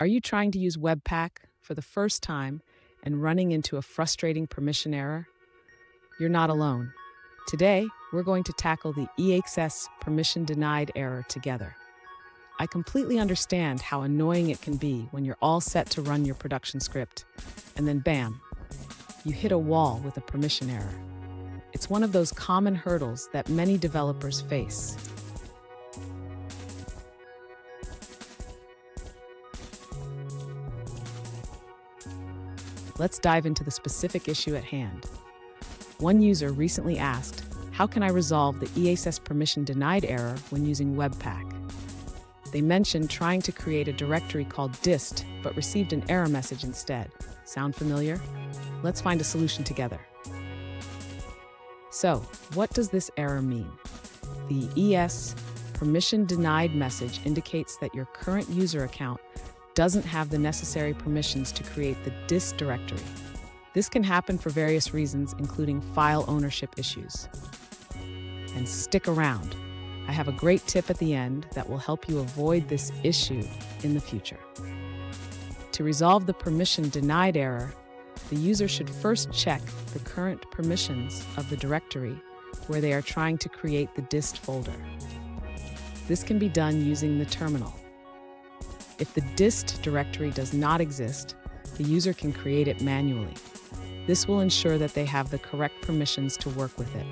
Are you trying to use Webpack for the first time and running into a frustrating permission error? You're not alone. Today, we're going to tackle the EACCES permission denied error together. I completely understand how annoying it can be when you're all set to run your production script, and then bam, you hit a wall with a permission error. It's one of those common hurdles that many developers face. Let's dive into the specific issue at hand. One user recently asked, how can I resolve the EACCES permission denied error when using Webpack? They mentioned trying to create a directory called dist, but received an error message instead. Sound familiar? Let's find a solution together. So, what does this error mean? The ES permission denied message indicates that your current user account doesn't have the necessary permissions to create the dist directory. This can happen for various reasons, including file ownership issues. And stick around. I have a great tip at the end that will help you avoid this issue in the future. To resolve the permission denied error, the user should first check the current permissions of the directory where they are trying to create the dist folder. This can be done using the terminal. If the dist directory does not exist, the user can create it manually. This will ensure that they have the correct permissions to work with it.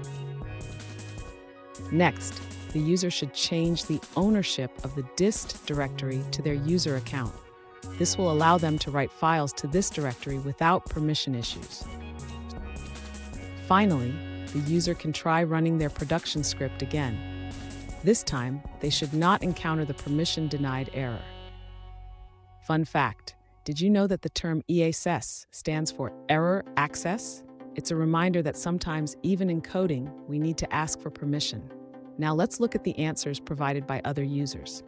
Next, the user should change the ownership of the dist directory to their user account. This will allow them to write files to this directory without permission issues. Finally, the user can try running their production script again. This time, they should not encounter the permission denied error. Fun fact, did you know that the term EACCES stands for error access? It's a reminder that sometimes, even in coding, we need to ask for permission. Now let's look at the answers provided by other users.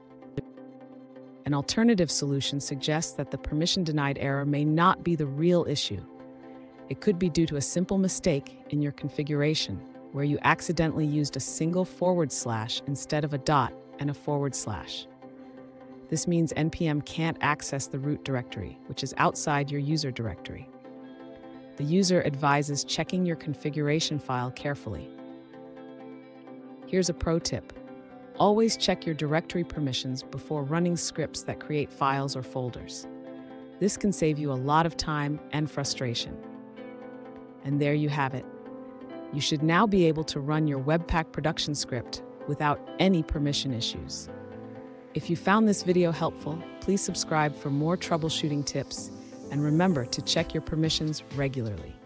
An alternative solution suggests that the permission denied error may not be the real issue. It could be due to a simple mistake in your configuration, where you accidentally used a single forward slash instead of a dot and a forward slash. This means NPM can't access the root directory, which is outside your user directory. The user advises checking your configuration file carefully. Here's a pro tip. Always check your directory permissions before running scripts that create files or folders. This can save you a lot of time and frustration. And there you have it. You should now be able to run your Webpack production script without any permission issues. If you found this video helpful, please subscribe for more troubleshooting tips and remember to check your permissions regularly.